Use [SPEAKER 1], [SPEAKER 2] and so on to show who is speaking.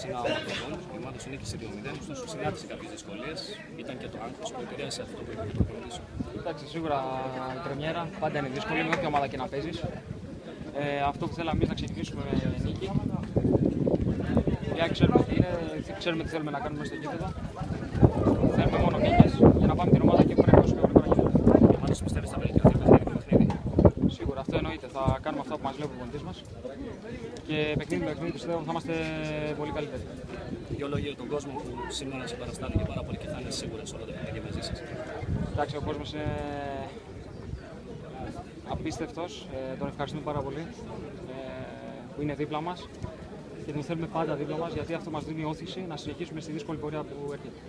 [SPEAKER 1] σε ένα όμορφο γκολ. Η ομάδα σου νίκησε 2-0. Ωστόσο, συνάντησε κάποιες δυσκολίες. Ήταν και το άγχος που επηρέασε αυτό το παιχνίδι σου.
[SPEAKER 2] Εντάξει, σίγουρα η πρεμιέρα πάντα είναι δύσκολη με όποια ομάδα και να παίζεις. Ε, αυτό που θέλαμε εμείς να ξεκινήσουμε με νίκη. Για ξέρουμε τι είναι, ξέρουμε τι θέλουμε να κάνουμε στο γήπεδο. Θέλουμε μόνο νίκε για να πάμε την ομάδα και πρέπει όσο πιο γρήγορα γίνεται.
[SPEAKER 1] Η ομάδα σου πιστεύει θα βελτιωθεί παιχνίδι με παιχνίδι.
[SPEAKER 2] Σίγουρα αυτό εννοείται. Θα κάνουμε αυτό που μας λέει ο προπονητής μας και παιχνίδι με παιχνίδι πιστεύω θα είμαστε πολύ καλύτεροι.
[SPEAKER 1] Δύο λόγια για τον κόσμο που σήμερα συμπαραστάθηκε πάρα πολύ και θα είναι σίγουρα σε όλα τα παιχνίδια μαζί σας.
[SPEAKER 2] Εντάξει, ο κόσμος είναι απίστευτος. Ε, τον ευχαριστούμε πάρα πολύ ε, που είναι δίπλα μας και τον θέλουμε πάντα δίπλα μας γιατί αυτό μας δίνει όθηση να συνεχίσουμε στη δύσκολη πορεία που έρχεται.